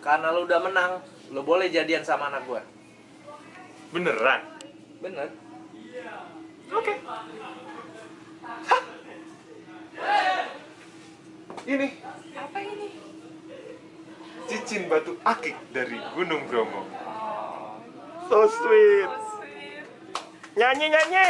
karena lu udah menang, lu boleh jadian sama anak gua. Beneran? Bener? Oke. Ini. Apa ini? Cincin batu akik dari Gunung Bromo. So sweet. Nyanyi nyanyi.